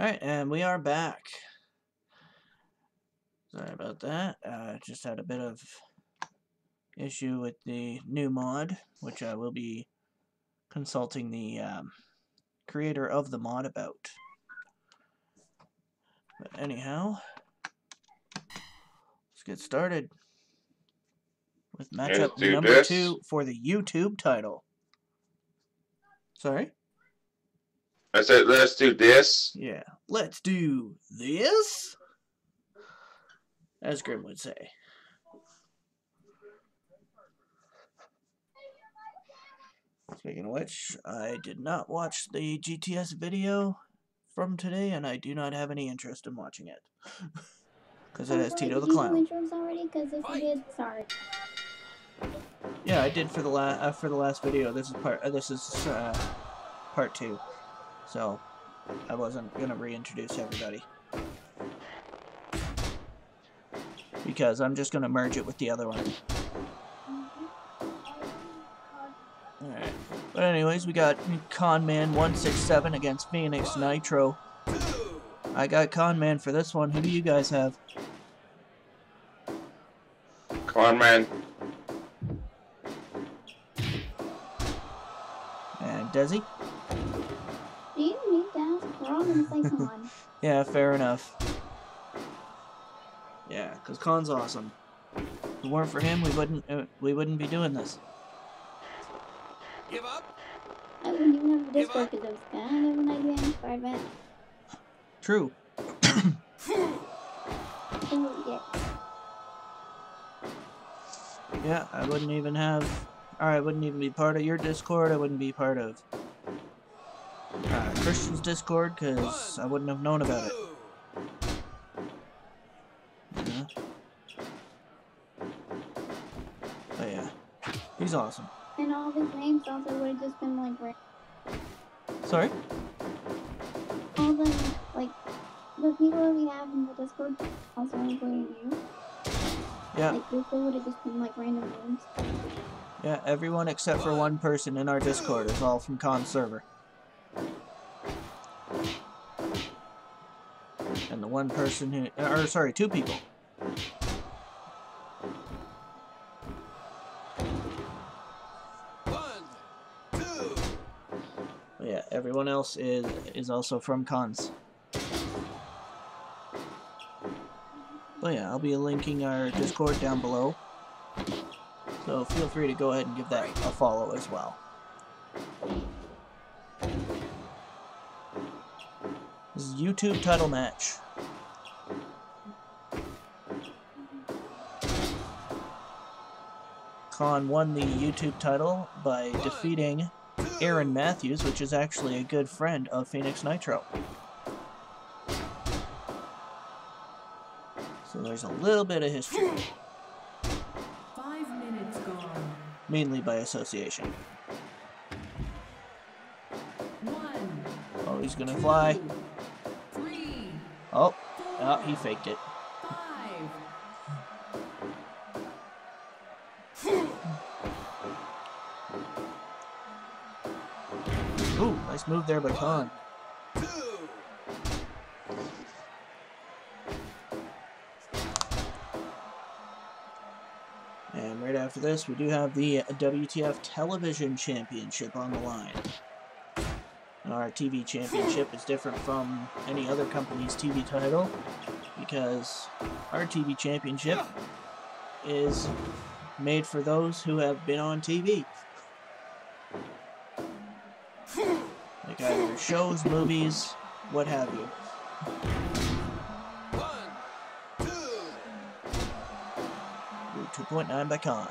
Alright, and we are back. Sorry about that. Uh, just had a bit of issue with the new mod, which I will be consulting the um, creator of the mod about. But anyhow, let's get started with matchup number this. two for the YouTube title. Sorry? I said, let's do this. Yeah, let's do this. As Grim would say. Speaking of which, I did not watch the GTS video from today, and I do not have any interest in watching it. Because it has Tito the Clown. already? Because if you did, sorry. Yeah, I did for the last uh, for the last video. This is part. Uh, this is uh, part two. So, I wasn't going to reintroduce everybody. Because I'm just going to merge it with the other one. Alright. But anyways, we got Conman 167 against Phoenix Nitro. I got Conman for this one. Who do you guys have? Conman. And Dezzi? Con. yeah, fair enough. Yeah, because Con's awesome. If it weren't for him, we wouldn't uh, we wouldn't be doing this. Give up. I wouldn't even have a Discord because I was kind of an idea inspired by it. True. yeah, I wouldn't even have. Or I wouldn't even be part of your Discord. I wouldn't be part of uh, Christian's Discord because I wouldn't have known about it. Yeah. But yeah, he's awesome. And all of his names also would have just been like. Sorry. All the like the people we have in the Discord also including you. Yeah. Like this would have just been like random names. Yeah, everyone except for one person in our Discord is all from Con server. And the one person who, or sorry, two people. Yeah, everyone else is is also from cons. But yeah, I'll be linking our Discord down below. So feel free to go ahead and give that a follow as well. YouTube title match. Con won the YouTube title by defeating Aaron Matthews, which is actually a good friend of Phoenix Nitro. So there's a little bit of history. Five minutes gone. Mainly by association. One, oh, he's gonna fly. Oh, oh, he faked it. Ooh, nice move there by Con. And right after this, we do have the WTF Television Championship on the line. Our TV championship is different from any other company's TV title because our TV championship is made for those who have been on TV. Like either shows, movies, what have you. One, two. 2.9 by Con.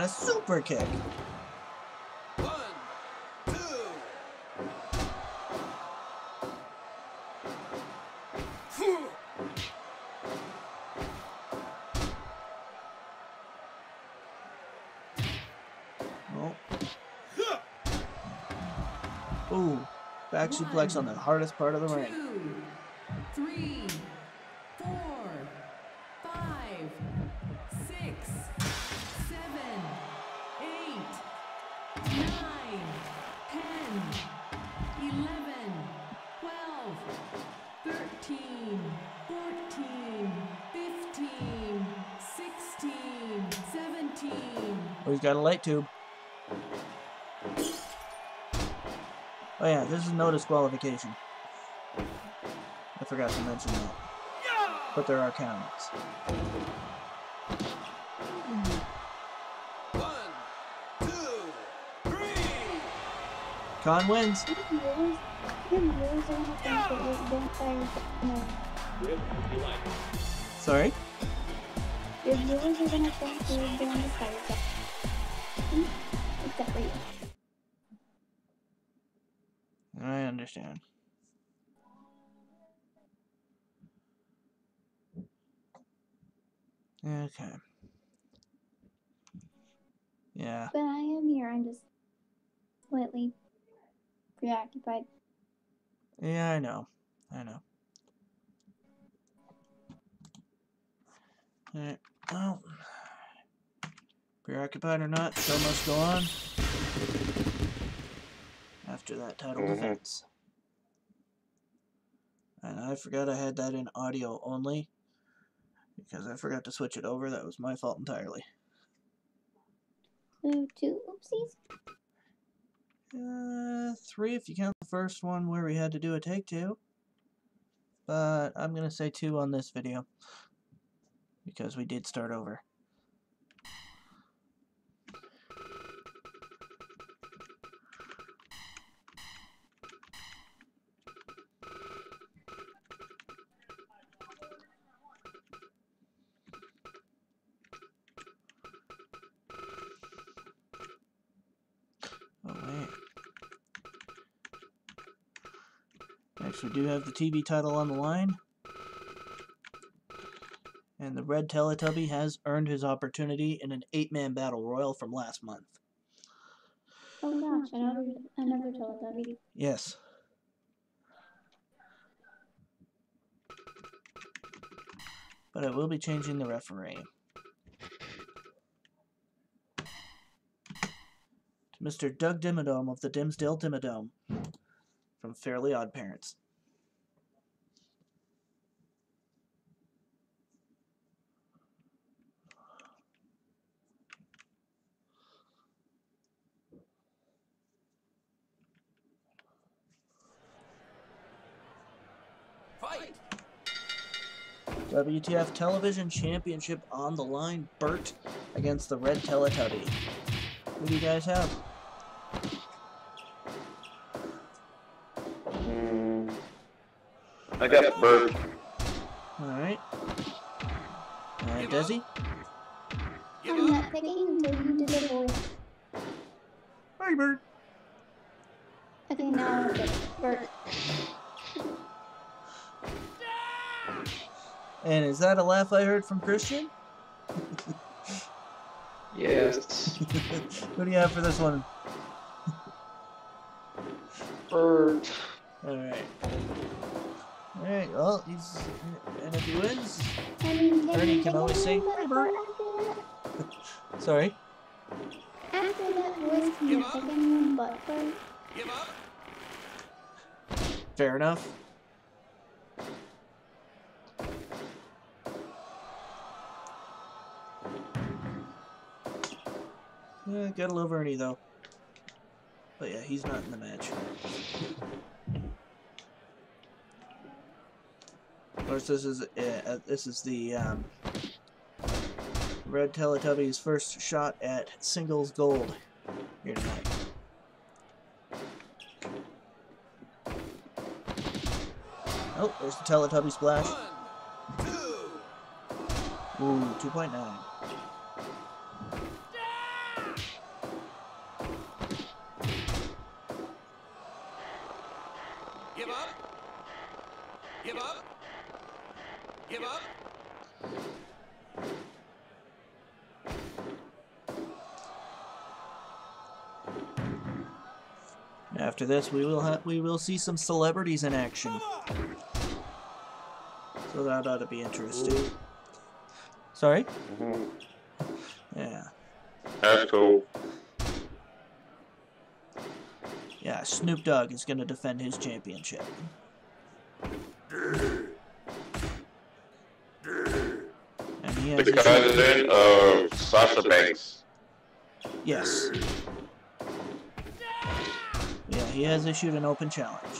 And a super kick. One, two. Oh. Ooh, back suplex on the hardest part of the ring. Oh, he's got a light tube. Oh yeah, this is no disqualification. I forgot to mention that. But there are counts. One, two, three. Con wins. Your your viewers are gonna think you're vampires. No, Sorry? your viewers are you're doing the fire. Except for you. I understand. Okay. Yeah. But I am here. I'm just slightly preoccupied. Yeah, I know. I know. Alright, well. Preoccupied or not, show must go on. After that title Mhm. defense. And I forgot I had that in audio only. Because I forgot to switch it over. That was my fault entirely. So two oopsies. Uh, three if you count the first one where we had to do a take two. But I'm gonna say two on this video. Because we did start over. Do have the TV title on the line. And the Red Teletubby has earned his opportunity in an eight man battle royal from last month. Oh gosh, another another Teletubby. Yes. But I will be changing the referee. To Mr. Doug Dimmadome of the Dimsdale Dimmadome from Fairly Odd Parents. WTF Television Championship on the line. Bert against the Red Teletubby. Who do you guys have? Mm. I got Bert. Alright. And Dezzi? Give I'm up. not picking until you do the voice. Hi, Bert. Okay, now I'll pick Bert. And is that a laugh I heard from Christian? Yes. Who do you have for this one? Bert. Alright. Alright, well, he's. And if he wins. I can Ernie can always say, anyone "Hi, but Bert." After that, Sorry. after that voice, can you pick anyone but Bert? Give up. Fair enough. Yeah, gotta love Ernie though. But yeah, he's not in the match. Of course, this is uh, this is the um, Red Teletubby's first shot at singles gold here tonight. Oh, there's the Teletubby splash. Ooh, 2.9. Give up. After this, we will have we will see some celebrities in action, so that ought to be interesting. Sorry. Mhm. Yeah. That's cool. Yeah, Snoop Dogg is going to defend his championship. And he The issued, president of Sasha Banks. yes. Yeah, he has issued an open challenge.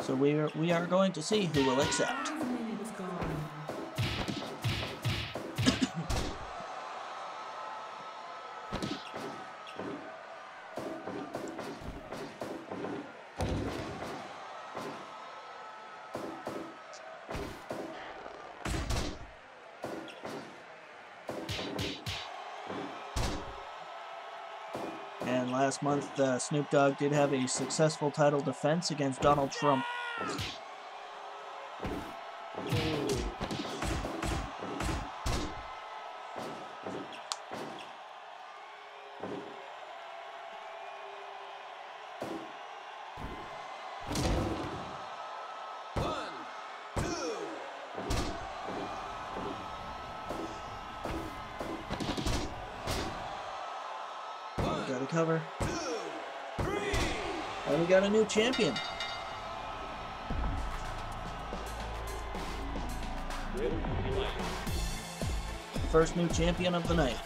So we are we are going to see who will accept. Last month, uh, Snoop Dogg did have a successful title defense against Donald Trump. Cover. And we got a new champion. First new champion of the night.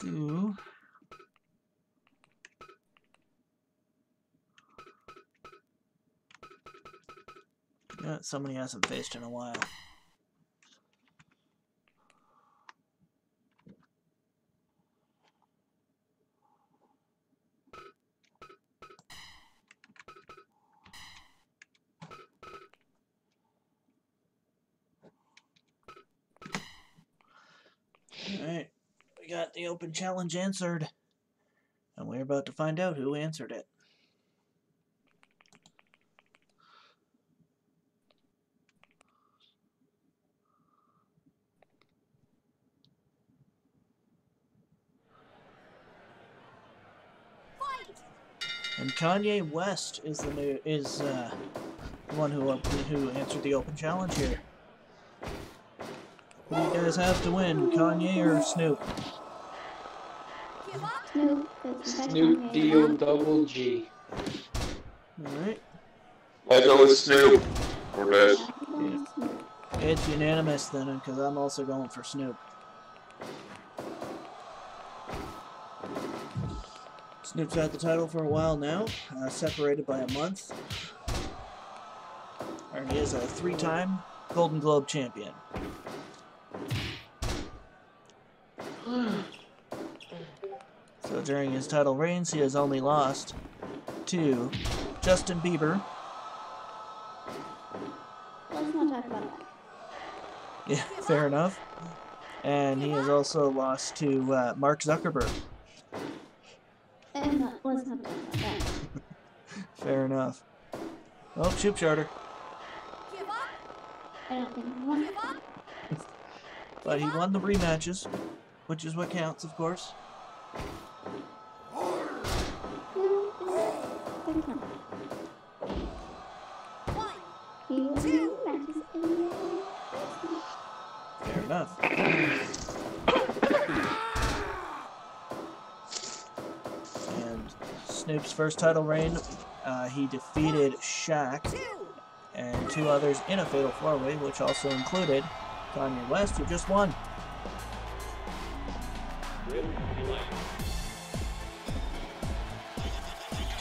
Do. Yeah, somebody hasn't faced in a while. Alright, we got the open challenge answered. And we're about to find out who answered it. And Kanye West is the new is uh, the one who op- who answered the open challenge here. Who do you guys have to win, Kanye or Snoop? Snoop. 'cause Snoop Kanye. D-O double G. Alright. I'll go with Snoop for this. Yeah. It's unanimous then, because I'm also going for Snoop. Snoop's had the title for a while now, uh, separated by a month. And he is a three time Golden Globe champion. So during his title reigns, he has only lost to Justin Bieber, Let's not talk about that. Yeah, fair enough. And he has also lost to uh, Mark Zuckerberg. And not, let's not talk about that. Fair enough. Oh, Shoop Charter. I don't think I want But he won the rematches, which is what counts, of course. Fair enough. And Snoop's first title reign, uh, he defeated Shaq and two others in a fatal four-way, which also included Kanye West, who just won.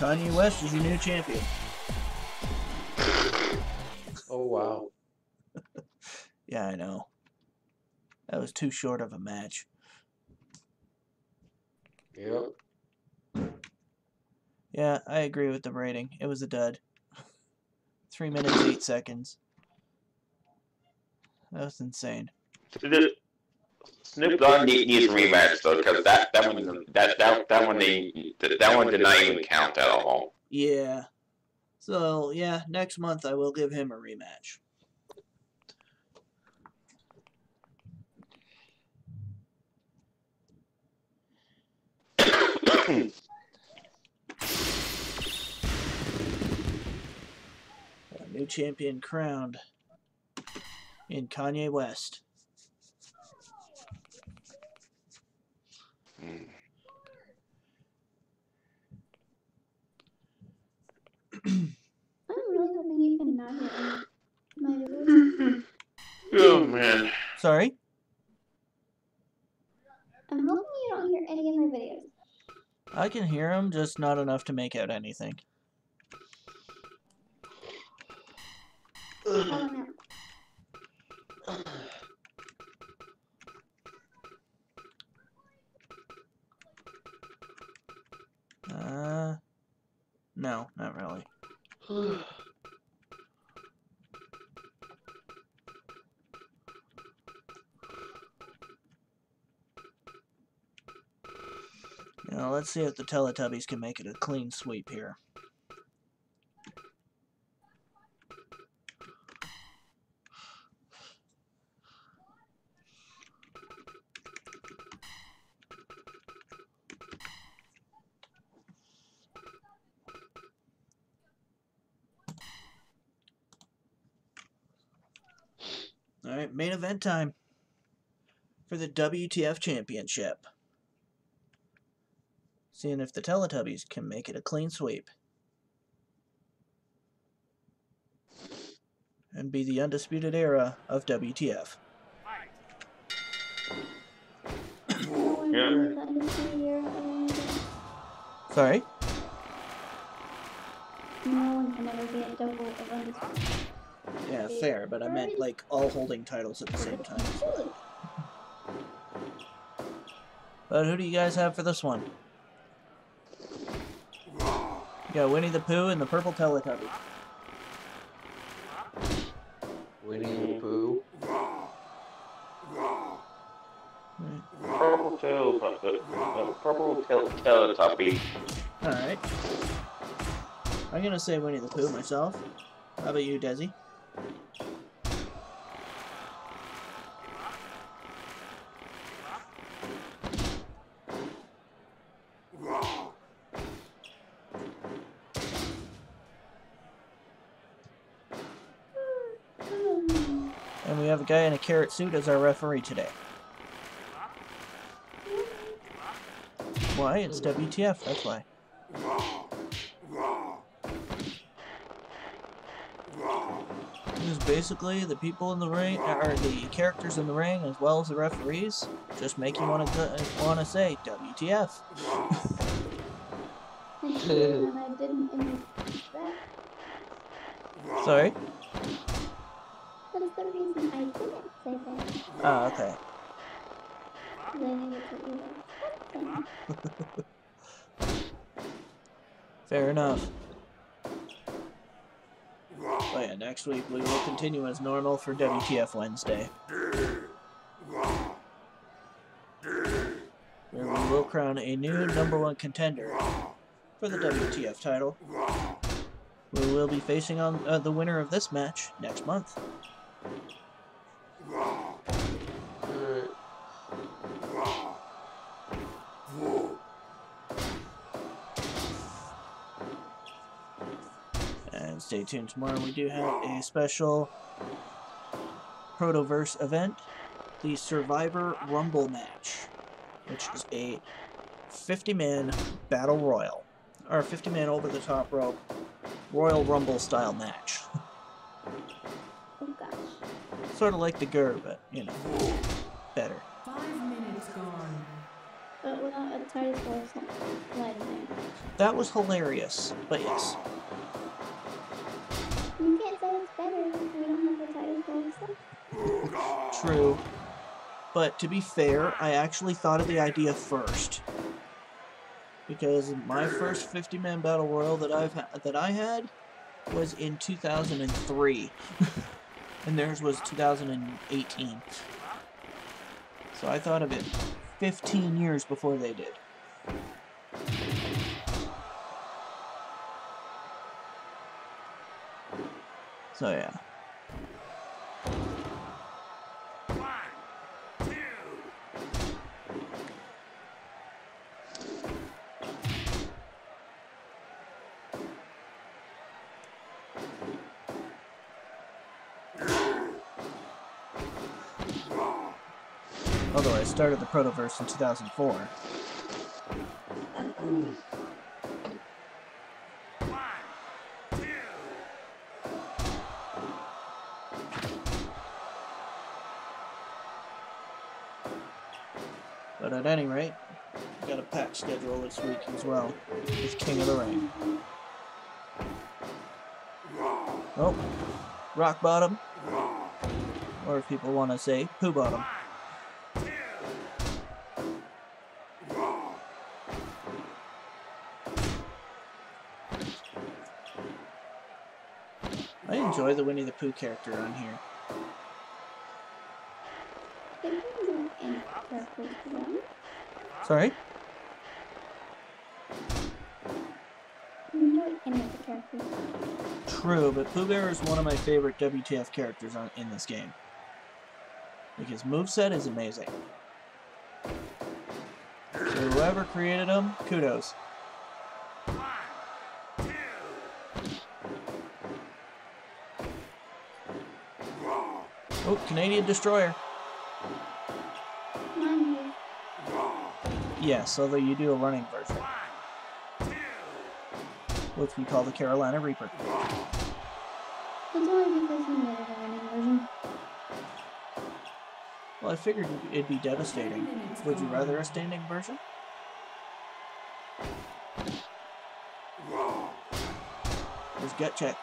Kanye West is your new champion. Oh wow. Yeah, I know. That was too short of a match. Yep. Yeah, I agree with the rating. It was a dud. Three minutes, eight seconds. That was insane. Snoop Dogg need- needs a rematch though, because that that one that that that one they, that one did not even count at all. Yeah. So, yeah, next month I will give him a rematch. A new champion crowned in Kanye West. I'm really hoping you can not hear my videos. Oh man. Sorry? I'm hoping you don't hear any of my videos. I can hear him, just not enough to make out anything. See if the Teletubbies can make it a clean sweep here. Alright, main event time for the WTF Championship. Seeing if the Teletubbies can make it a clean sweep. And be the undisputed era of WTF. Yeah. can let us see here or anything. Sorry? No one can ever be a double of undisputed. Yeah, fair, but I meant like all holding titles at the same time. But who do you guys have for this one? You got Winnie the Pooh and the Purple Teletubby. Winnie the Pooh. Purple tail, uh, purple Teletubby. Alright. I'm gonna say Winnie the Pooh myself. How about you, Dezzi? And we have a guy in a carrot suit as our referee today. Why? It's WTF, that's why. Because basically the people in the ring, or the characters in the ring, as well as the referees, just make you want to want to say WTF. I did, and I didn't in that. Sorry. Reason I didn't say that. Oh, okay. They needed to either something. Fair enough. But yeah, next week we will continue as normal for WTF Wednesday. Where we will crown a new number one contender for the WTF title. We will be facing on uh, the winner of this match next month. And stay tuned tomorrow. We do have a special Protoverse event, the Survivor Rumble match, which is a 50 man battle royal, or 50 man over the top rope Royal Rumble style match. Gosh. sort of like the GUR, but you know, better. Five minutes gone. But without a title or That was hilarious, but yes. You can't say it's better if we don't have the title. True. But to be fair, I actually thought of the idea first. Because my first 50-man battle royal that I've ha- that I had was in 2003. and theirs was 2018. So I thought of it 15 years before they did. So yeah. Started the Protoverse in 2004. But at any rate, got a packed schedule this week as well with King of the Ring. Oh, Rock Bottom, or if people want to say Poo Bottom. Enjoy the Winnie the Pooh character on here. There isn't any characters for them. Sorry? You enjoy any of the characters. True, but Pooh Bear is one of my favorite WTF characters on, in this game. Like his moveset is amazing. So whoever created him, kudos. Oh, Canadian Destroyer. Yes, although you do a running version. Which we call the Carolina Reaper. it's only because you made a running version. Well, I figured it'd be devastating. Would you rather a standing version? There's gut check.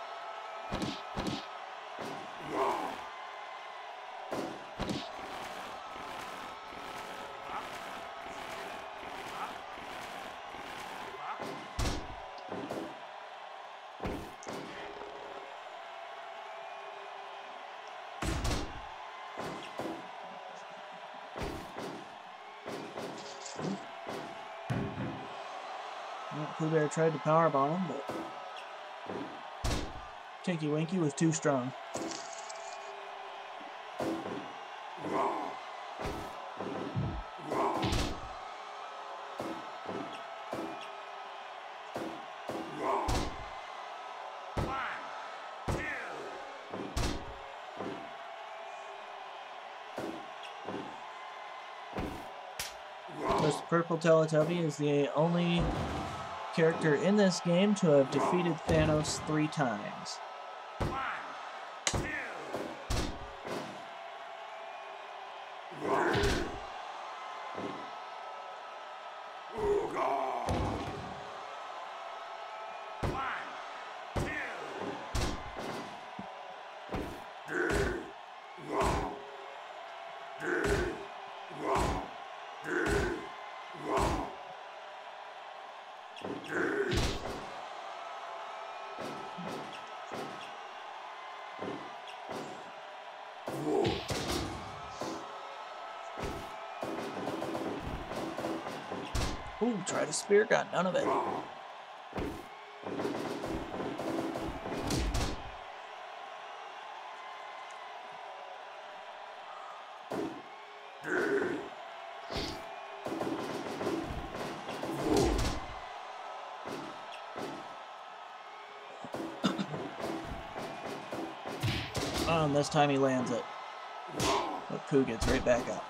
Pooh Bear tried to powerbomb him, but Tinky Winky was too strong. The Purple Teletubby is the only character in this game to have defeated Thanos three times. Ooh, tried a spear, got none of it. And um, this time he lands it. But Pooh gets right back up.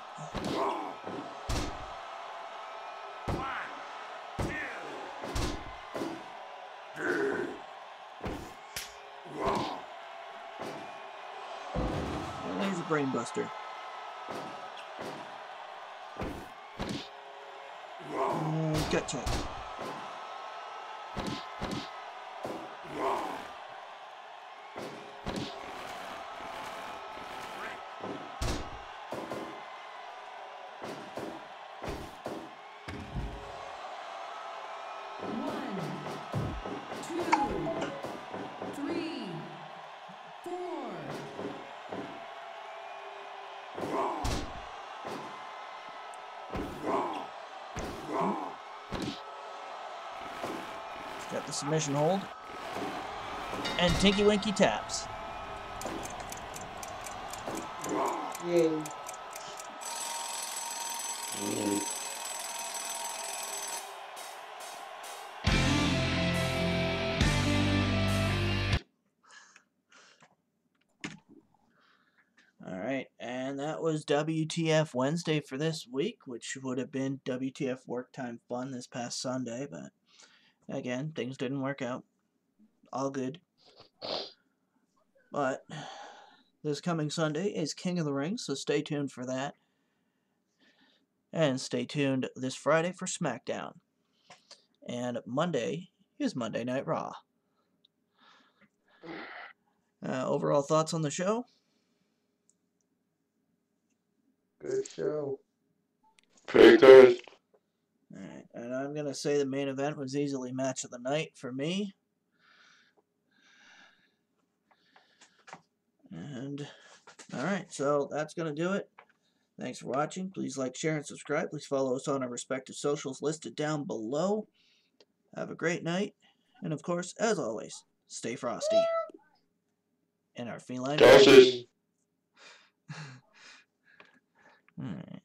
And there's a the submission hold. And Tinky Winky taps. Yay. Mm. All right, and that was WTF Wednesday for this week, which would have been WTF Work Time Fun this past Sunday, but again, things didn't work out. All good. But this coming Sunday is King of the Ring, so stay tuned for that. And stay tuned this Friday for SmackDown. And Monday is Monday Night Raw. Uh, overall thoughts on the show? Good show. Pictures. Alright, and I'm gonna say the main event was easily match of the night for me. And alright, so that's gonna do it. Thanks for watching. Please like, share, and subscribe. Please follow us on our respective socials listed down below. Have a great night. And of course, as always, stay frosty. And our feline. Doses. Alright.